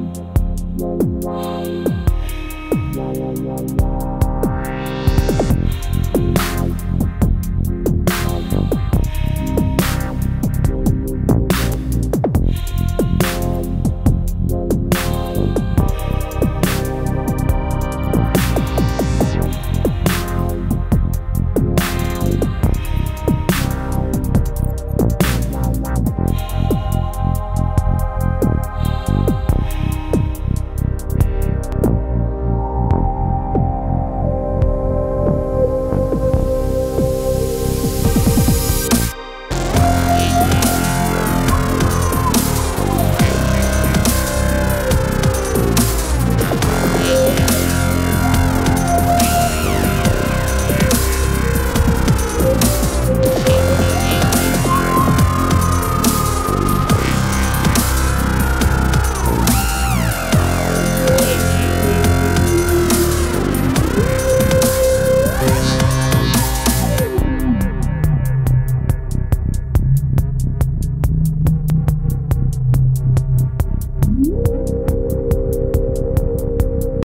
you.